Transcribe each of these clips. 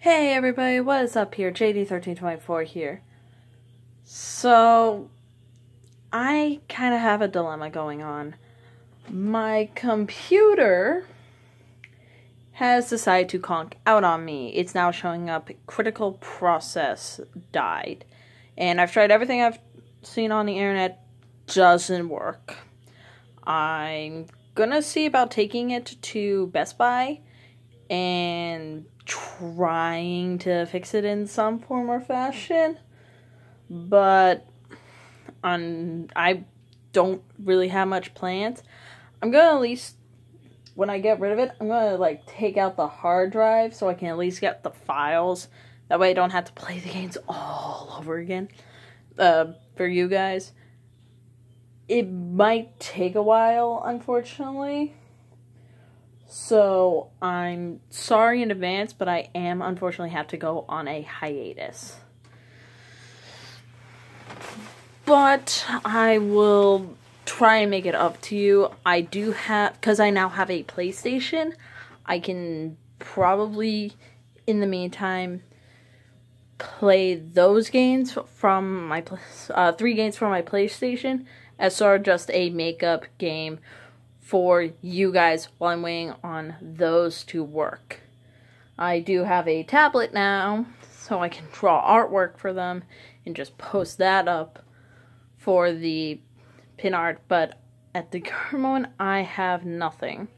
Hey everybody, what is up here? JD1324 here. So, I kind of have a dilemma going on. My computer has decided to conk out on me. It's now showing up critical process died. And I've tried everything I've seen on the internet, doesn't work. I'm gonna see about taking it to Best Buy and trying to fix it in some form or fashion. But on I don't really have much plans. I'm gonna at least when I get rid of it, I'm gonna like take out the hard drive so I can at least get the files. That way I don't have to play the games all over again. Uh, for you guys. It might take a while, unfortunately. So I'm sorry in advance, but I am unfortunately have to go on a hiatus. But I will try and make it up to you. I do have, because I now have a PlayStation, I can probably, in the meantime, play those games from my, uh, three games from my PlayStation as sort of just a makeup game for you guys while I'm waiting on those to work. I do have a tablet now, so I can draw artwork for them and just post that up for the pin art, but at the current moment, I have nothing.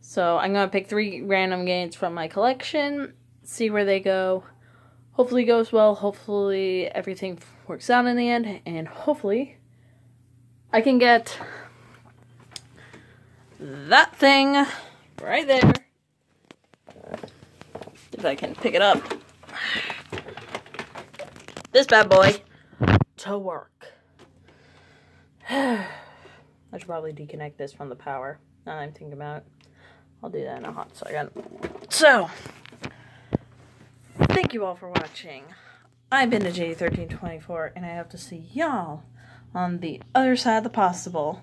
So I'm going to pick three random games from my collection, see where they go. Hopefully goes well, hopefully everything works out in the end, and hopefully I can get that thing right there. If I can pick it up. This bad boy to work. I should probably disconnect this from the power. Now I'm thinking about it. I'll do that in a hot second. So, thank you all for watching. I've been to JD1324, and I hope to see y'all on the other side of the possible.